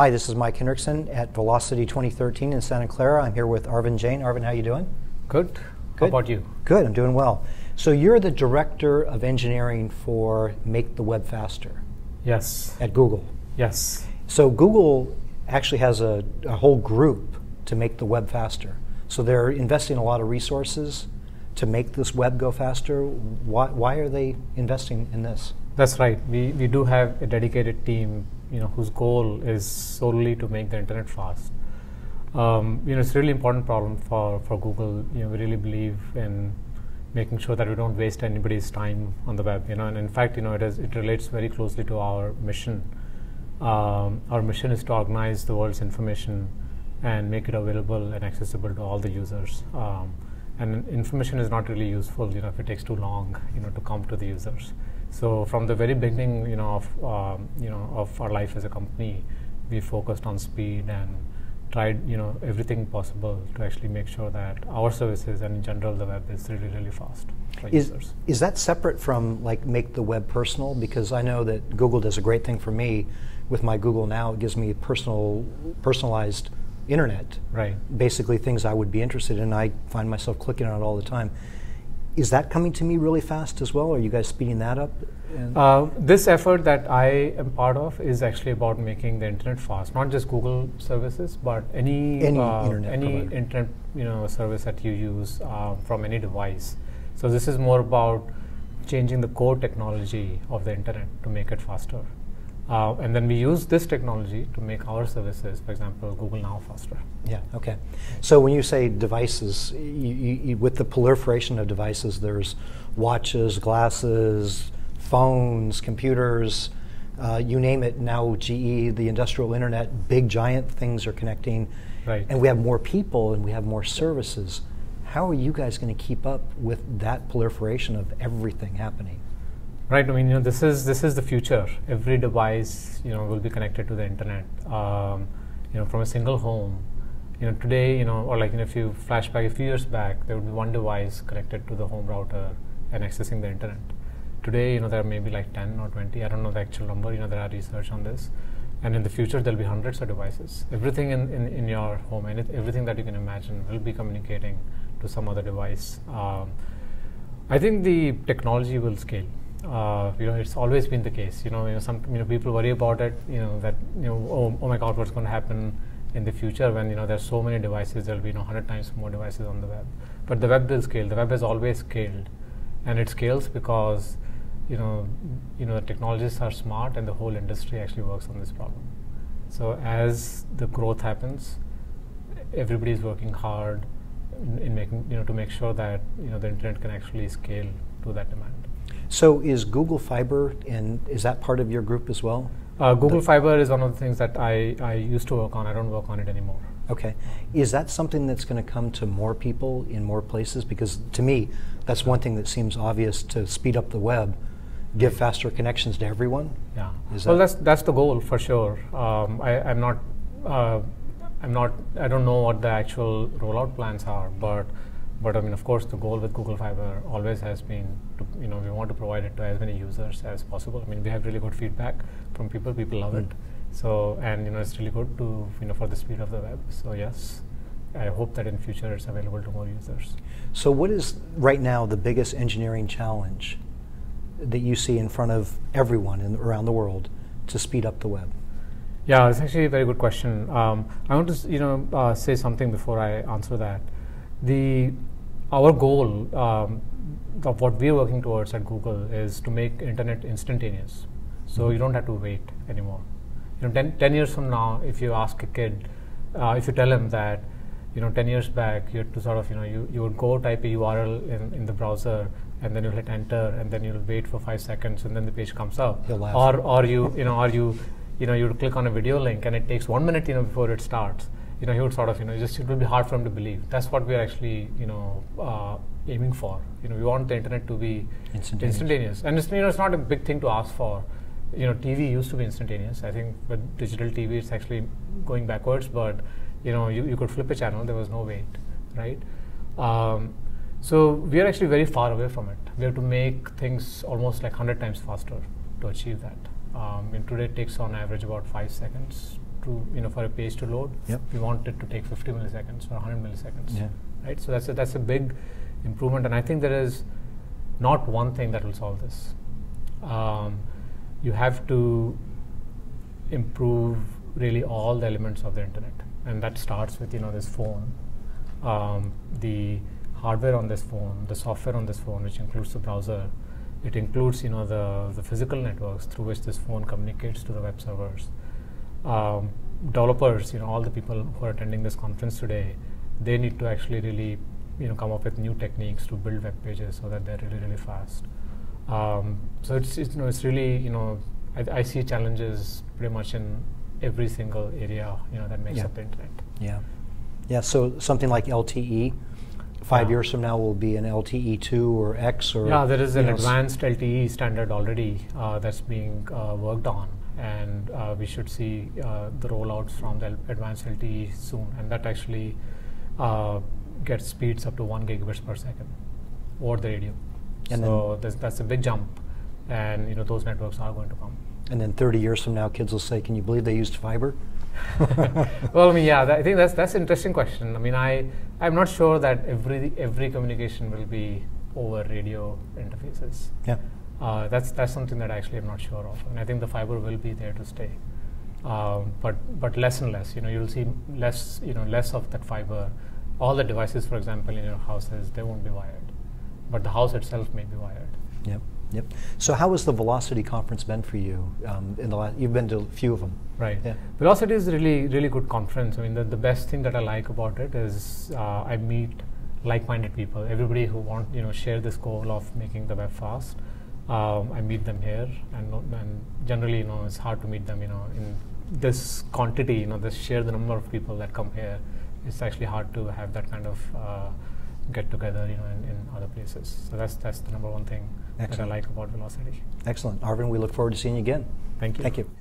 Hi, this is Mike Hendrickson at Velocity 2013 in Santa Clara. I'm here with Arvind Jain. Arvind, how you doing? Good. Good. How about you? Good, I'm doing well. So you're the director of engineering for Make the Web Faster Yes. at Google. Yes. So Google actually has a, a whole group to make the web faster. So they're investing a lot of resources to make this web go faster. Why, why are they investing in this? That's right. We, we do have a dedicated team, you know, whose goal is solely to make the internet fast. Um, you know, it's a really important problem for, for Google. You know, we really believe in making sure that we don't waste anybody's time on the web. You know, and in fact, you know, it is it relates very closely to our mission. Um, our mission is to organize the world's information and make it available and accessible to all the users. Um, and information is not really useful, you know, if it takes too long, you know, to come to the users. So from the very beginning, you know, of um, you know of our life as a company, we focused on speed and tried, you know, everything possible to actually make sure that our services and in general the web is really really fast Is, users. is that separate from like make the web personal? Because I know that Google does a great thing for me with my Google Now. It gives me personal, personalized internet. Right. Basically, things I would be interested in. I find myself clicking on it all the time. Is that coming to me really fast as well? Are you guys speeding that up? Uh, this effort that I am part of is actually about making the internet fast, not just Google services, but any Any uh, internet any internet you know service that you use uh, from any device. So this is more about changing the core technology of the internet to make it faster, uh, and then we use this technology to make our services, for example, Google Now faster. Yeah, okay. So when you say devices, you, you, with the proliferation of devices, there's watches, glasses, phones, computers, uh, you name it. Now, GE, the industrial internet, big giant things are connecting. Right. And we have more people and we have more services. How are you guys going to keep up with that proliferation of everything happening? Right. I mean, you know, this is this is the future. Every device, you know, will be connected to the internet. Um, you know, from a single home. You know, today, you know, or like you know, if you flash back a few years back, there would be one device connected to the home router and accessing the internet. Today, you know, there may be like 10 or 20. I don't know the actual number. You know, there are research on this. And in the future, there'll be hundreds of devices. Everything in, in, in your home, and everything that you can imagine, will be communicating to some other device. Um, I think the technology will scale. Uh, you know, it's always been the case. You know, you know, some you know people worry about it. You know that you know, oh, oh my God, what's going to happen in the future when you know there's so many devices? There'll be you know hundred times more devices on the web. But the web will scale. The web has always scaled, and it scales because you know you know the technologists are smart and the whole industry actually works on this problem. So as the growth happens, everybody is working hard in, in making you know to make sure that you know the internet can actually scale to that demand. So is Google Fiber, and is that part of your group as well? Uh, Google Fiber is one of the things that I, I used to work on. I don't work on it anymore. Okay. Is that something that's going to come to more people in more places? Because to me, that's one thing that seems obvious to speed up the web, give faster connections to everyone. Yeah. Well, that- that's that's the goal for sure. Um, I, I'm not. Uh, I'm not. I don't know what the actual rollout plans are, but but I mean, of course, the goal with Google Fiber always has been to you know we want to provide it to as many users as possible. I mean, we have really good feedback from people. People love it. So and you know it's really good to you know for the speed of the web. So yes, I hope that in future it's available to more users. So, what is right now the biggest engineering challenge that you see in front of everyone in, around the world to speed up the web? Yeah, it's actually a very good question. Um, I want to you know uh, say something before I answer that. The our goal um, of what we're working towards at Google is to make internet instantaneous, so you don't have to wait anymore. You know, 10, 10 years from now, if you ask a kid, uh, if you tell him that, you know, 10 years back, you had to sort of, you know, you, you would go type a URL in, in the browser, and then you'll hit enter, and then you'll wait for five seconds, and then the page comes up. Or, or you, you know, or you, you know, you would click on a video link, and it takes one minute, you know, before it starts. You know, he would sort of, you know, just it will be hard for him to believe. That's what we're actually, you know, uh, aiming for. You know, we want the internet to be Instantaneous. instantaneous, and it's, you know, it's not a big thing to ask for. You know, TV used to be instantaneous. I think with digital TV, it's actually going backwards. But you know, you, you could flip a channel. There was no wait, right? Um, so we are actually very far away from it. We have to make things almost like 100 times faster to achieve that. Um, and today it takes on average about five seconds to you know for a page to load. Yep. We want it to take 50 milliseconds or 100 milliseconds. Yeah. Right. So that's a, that's a big improvement, and I think there is not one thing that will solve this. Um, you have to improve really all the elements of the internet, and that starts with you know this phone, um, the hardware on this phone, the software on this phone, which includes the browser. It includes you know the the physical networks through which this phone communicates to the web servers. Um, developers, you know, all the people who are attending this conference today, they need to actually really you know come up with new techniques to build web pages so that they're really really fast. Um, so it's, it's you know it's really you know I, I see challenges pretty much in every single area you know that makes Yeah. up the internet. Yeah. Yeah, so something like LTE, five Yeah. years from now will be an LTE 2 or X or. Yeah, there is an know, advanced LTE standard already uh, that's being uh, worked on, and uh, we should see uh, the rollouts from the advanced LTE soon, and that actually uh, gets speeds up to one gigabits per second over the radio. And so that's, that's a big jump, and you know those networks are going to come. And then 30 years from now, kids will say, Can you believe they used fiber? well, I mean, yeah, I think that's that's an interesting question. I mean, I I'm not sure that every every communication will be over radio interfaces. Yeah. Uh, that's that's something that I actually I'm not sure of, and I think the fiber will be there to stay. Um, but but less and less, you know, you'll see less, you know, less of that fiber. All the devices, for example, in your houses, they won't be wired, but the house itself may be wired. Yep. Yep. So, how has the Velocity conference been for you? Um, in the last, you've been to a few of them. Right. Yeah. Velocity is a really, really good conference. I mean, the, the best thing that I like about it is uh, I meet like-minded people. Everybody who want, you know, share this goal of making the web fast. Um, I meet them here, and, and generally, you know, it's hard to meet them, you know, in this quantity, you know, this sheer the number of people that come here. It's actually hard to have that kind of uh, get together, you know, in, in other places. So that's that's the number one thing that I like about Velocity. Excellent. Arvind, we look forward to seeing you again. Thank you. Thank you.